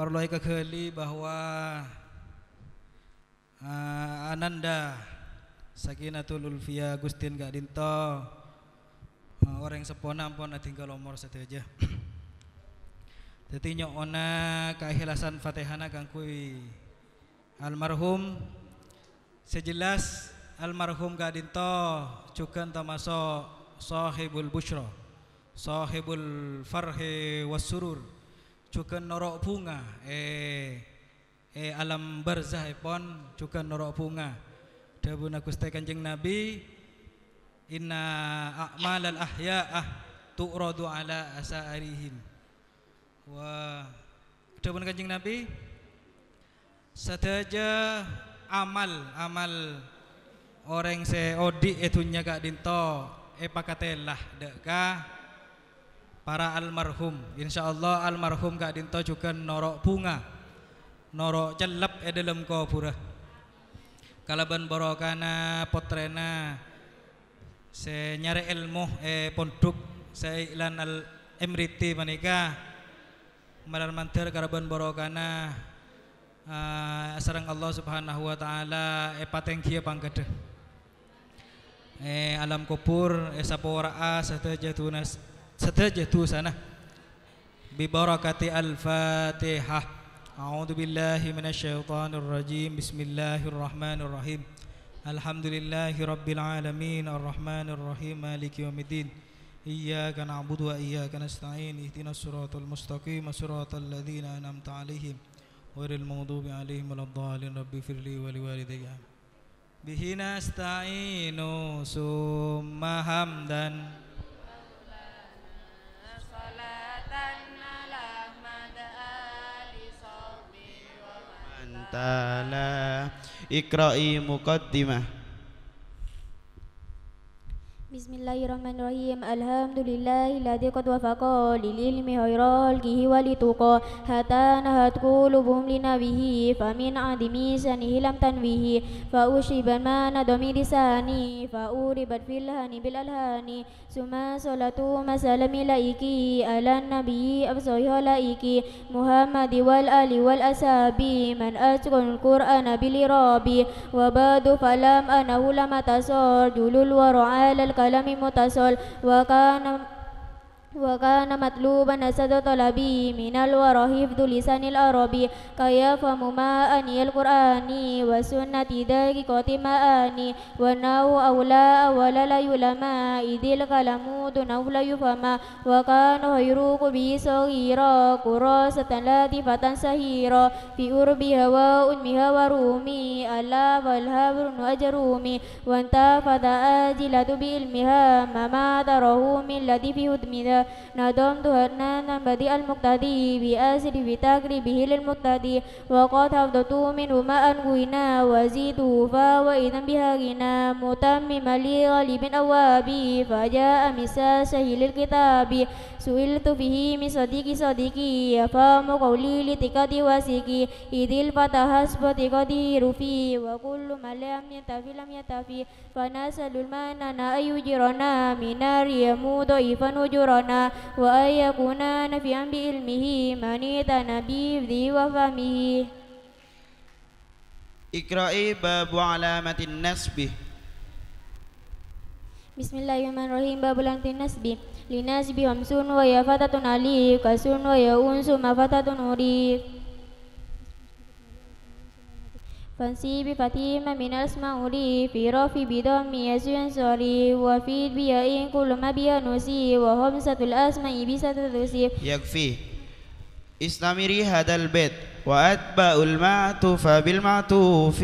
perlu kekali bahwa uh, Ananda Sakinatul Ulfia Gustin Gak Dinto uh, orang sepona pun tinggal nomor satu aja. Jadi ona keikhlasan Fatihana kangkui almarhum sejelas almarhum Gak Dinto cukan termasuk sahibul bushra sahibul farhi wasurur cukan norok bunga. Eh eh alam barzah pon cukan norok bunga. Dabuna Gusti Kanjeng Nabi inna a'mal al ahya'ah tu'radu ala asaarihim. Wa dabuna Kanjeng Nabi sadaja amal amal orang se odi etunya kak dinto e pakatelah deka para almarhum insyaallah almarhum Kak Dinto juga norok bunga norok celep e dalam kubur kalaban borokana potrena se nyari ilmu e ponduk se iklan al emriti manika. Malar mantir kalaban borokana uh, sarang Allah Subhanahu wa taala e patengkia panggede e alam kubur e sapora a ستجد سنة. ببركة الفاتحة. أعوذ بالله من الشيطان الرجيم. بسم الله الرحمن الرحيم. الحمد لله رب العالمين. الرحمن الرحيم. مالك يوم الدين. إياك نعبد وإياك نستعين. اهدنا الصراط المستقيم. صراط الذين أنعمت عليهم غير المغضوب عليهم ولا الضالين. رب اغفر لي ولوالدي. به نستعين ثم حمدا. تعالى. اقرأي مقدمة. بسم الله الرحمن الرحيم الحمد لله الذي قد وفق للعلم خير خلقه ولتقى حتى نهت قلوبهم لنبيه فمن عدم سنه لم تنويه فأشرب ما ندم لساني فأوربت في الهن بالألهان ثم صلاة مسلم لائكي على النبي أفصح لائكي محمد والآل والأساب من أتقن القرآن بالراب وبعد فلم أنه لم تصر جل الورع على متصل وكان وكان مطلوبا أسد طلبي من الورى حفظ لسان العربي كي يفهم ما أني القرآن وسنة دقيقة معاني وأنه أولى ولا لا يلما إذ الكلام دونه لا يفهم وكان خيروك به صغيرا كراسة لطيفة سهيرا. في أربها وأمها ورومي ألا والهبر أجرومي. وانتفض آجلة بعلمها ما ما تراه من لطيف هدمها. ندمت هنانا بديع المقتدي بأسر بتقريبه للمقتدي وقد حفظت منه ما أنوينا وزيده فوإذا بها غنى متمم لغالب أوابي فجاء مساسه للكتاب سئلت فيه من صديقي صديقي يفهم قولي لتكاد واسقي إذ الفتى حسب تقدير فيه وكل ما لم ينتفي لم ينتفي فنسأل المنان أن يجرنا من نار يموت ضعيفا أجرنا ربنا وأن يكون نفيا بعلمه من اتنى بحفظه وفهمه اقرأي باب علامة النسب بسم الله الرحمن الرحيم باب علامة النسب لنسب خمسون وهي فتاة علي كسون وهي أنس ما فتاة أريد فانسي بفتيمة من الأسماء في رفي بضم صري وفي بياء كل ما بها نسي. وهمسة الأسماء بستة يكفي. استمري هذا البيت. وأتبع المعطوف بالمعطوف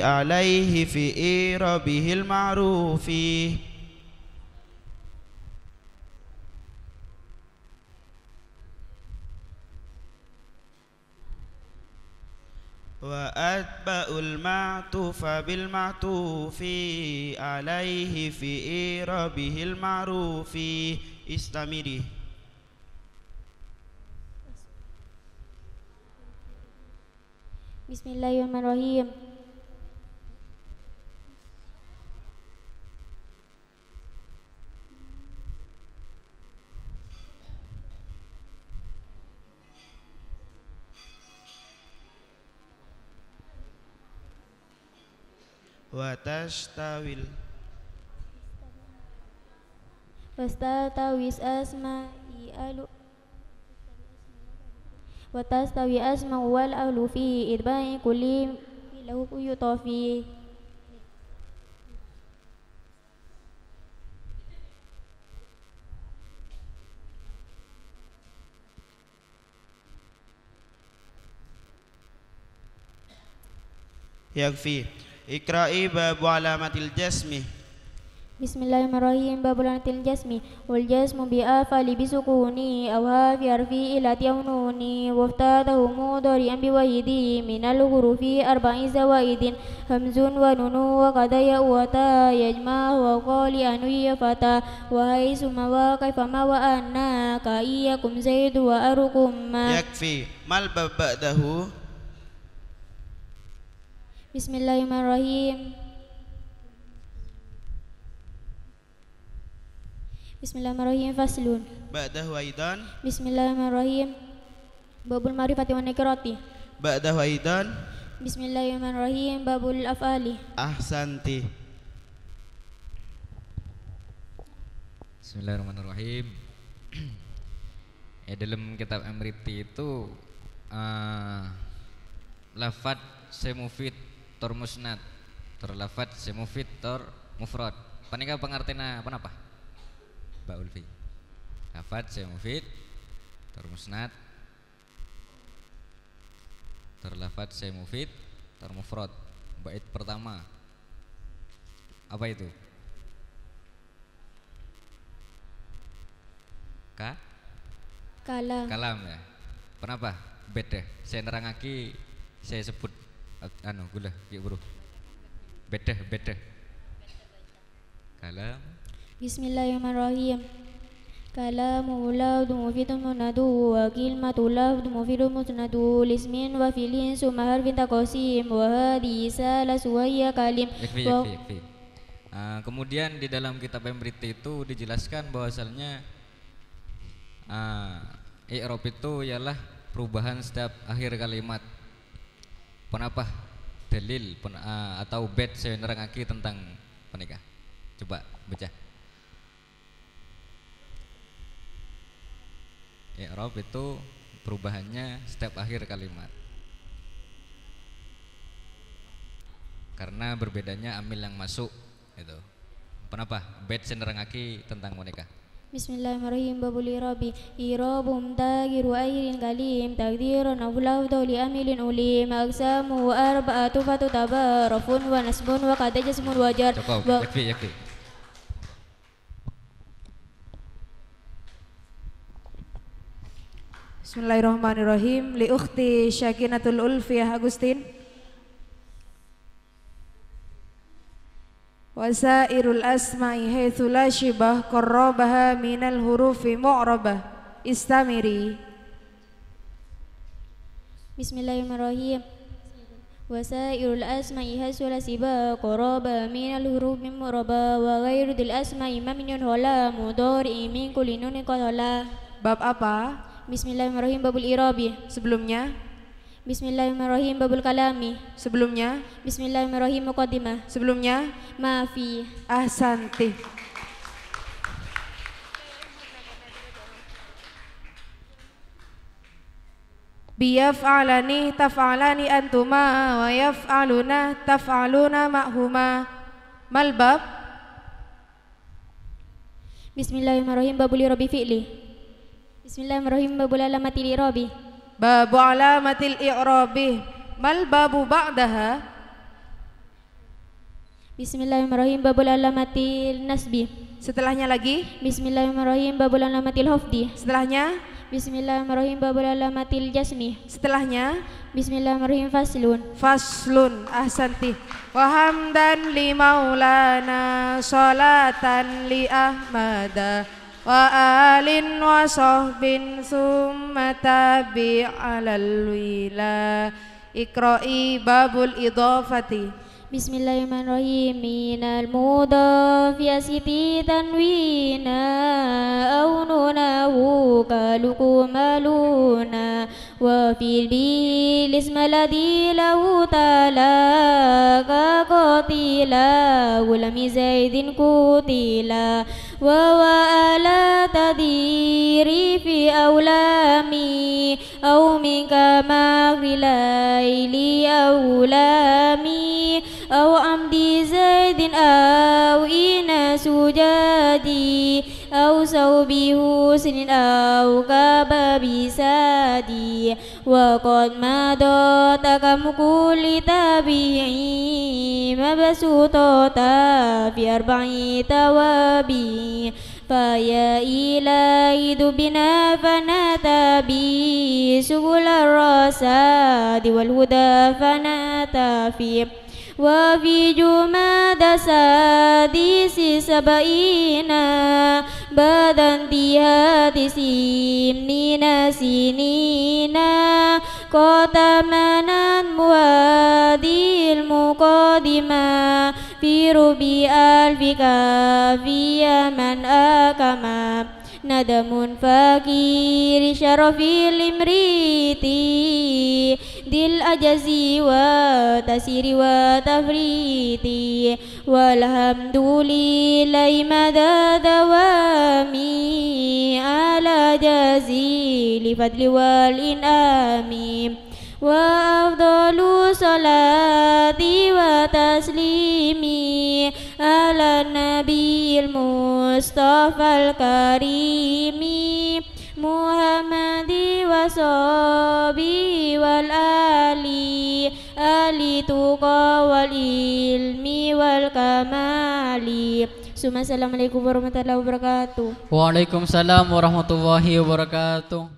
عليه في إيرابه المعروف. وأتبأ المعطوف بالمعطوف عليه في إيرابه المعروف. استمري بسم الله الرحمن الرحيم. وتستوي واستوي أسماء وتستوي أسماء والأهل في إتباع كل له يطافي يكفي Ikra'i babu alamatil jasmi. Bismillahirrahmanirrahim babu alamatil jasmi. Wal jasmu bi afali bi sukuni aw ha fi arfi ila tiawnuni wa mudari ambi wahidi Minal hurufi arba'in zawaidin. Hamzun wa nunu wa qadaya uwata Yajmah yajma wa qali anu ya fata. Wa haisu ma wa kaifama wa anna Ka'iyakum zaidu wa arukum yakfi mal babadahu Bismillahirrahmanirrahim. Bismillahirrahmanirrahim faslun. Ba'dahu aidan. Bismillahirrahmanirrahim. Babul ma'rifati wa nakirati. Ba'dahu aidan. Bismillahirrahmanirrahim. Babul af'ali. Ahsanti. Bismillahirrahmanirrahim. ya dalam kitab Amriti itu ah, uh, lafad semufit tor musnad tor lafat semufid tor mufrad. Panika pengertian apa napa? Mbak Ulfi. Lafat semufid tor musnad tor lafat semufid tor mufrad. Bait pertama. Apa itu? Ka? kalam Kalam ya. Kenapa? Beda. Saya nerangaki saya sebut anu gula ya bro. Beda beda. Kalam بسم الله الرحمن الرحيم كلام لفظ مفيد مسند وكلمة لفظ مفيد مسند لاسم وفعل ثم حرف تقسيم وهذه ثلاث وهي كلم yakfi و- yakfi yakfi. Ah, kemudian di dalam kitab Embriti itu dijelaskan bahwasannya ah, i'rab itu ialah perubahan setiap akhir kalimat. Kenapa? Dalil pen- ah, atau bed saya nerangaki tentang penikah. Coba baca. I'rab itu perubahannya setiap akhir kalimat. Karena berbedanya amil yang masuk itu. Kenapa? Bed senerangaki tentang menikah. Bismillahirrahmanirrahim. Babuli Rabbi. Irabum dagiru airin galim. Takdirun awlawdaw li amilin ulim. Aksamu arba'atu fatutabarafu wa nasbun wa qada jasmun wajar Cukup, wa yakfi, yakfi Bismillahirrahmanirrahim. Li ukhti Syakinatul Ulfiyah Agustin. Wasairul asma'i haitsu la shibah qarrabaha minal hurufi mu'rabah istamiri بسم الله الرحمن الرحيم وسائر الأسماء هسل سبا قرابة من الحروف من مربا وغير ذي الأسماء ممن ولا مضارع من كل نون قد ولا Bab apa? بسم الله الرحمن الرحيم باب الإعراب Sebelumnya Bismillahirrahmanirrahim babul kalami. Sebelumnya. Bismillahirrahmanirrahim muqaddimah. Sebelumnya. Maafi. Ahsanti. Biyaf'alani taf'alani antuma wa yaf'aluna taf'aluna ma'huma. Malbab. Bismillahirrahmanirrahim babuli Robi fi'li. Bismillahirrahmanirrahim babul alamati li rabbi babu alamatil i'rabi mal babu ba'daha? Bismillahirrahmanirrahim. Babul alamatil nasbi. Setelahnya lagi? Bismillahirrahmanirrahim. Babul alamatil hafdi Setelahnya? Bismillahirrahmanirrahim. Babul alamatil jasmi. Setelahnya? Bismillahirrahmanirrahim. Faslun. Faslun. Ahsanti. Wa hamdan li maulana salatan li ahmada. وآل وصحب ثم تابع على الولا اقرأي باب الإضافة. بسم الله الرحمن الرحيم من المضاف يسبي تنوينا أو نناو كالكمالونا وفي البيل اسم الذي له تلاقى قتيلا غلام زيد قتيلا. وهو على تدير في أولامي أو منك في ليلي أولامي أو أمدي زيد أو إناس جادي. أو صوب حسن أو كباب سادي وقد مضى تكم كل تابعي مبسوطة في أربع توابي فيا إلهي بنا فنتبي سبل الرساد والهدى فنتفي وفي جماد سادس سبعين بعد انتهاء سنين سنين قدمنا موادي المقدمة في ربيع ألف كافية من أكما ندم فقير شرف الامريت ذي الأجز وتسير وتفريط والحمد لله مدى دوامي على جزيل فضل والإنعام وأفضل صلاتي وتسليمي على النبي المصطفى الكريم محمد وصحبه والآل آل تقى والعلم والكمال ثم السلام عليكم warahmatullahi wabarakatuh Waalaikumsalam warahmatullahi wabarakatuh.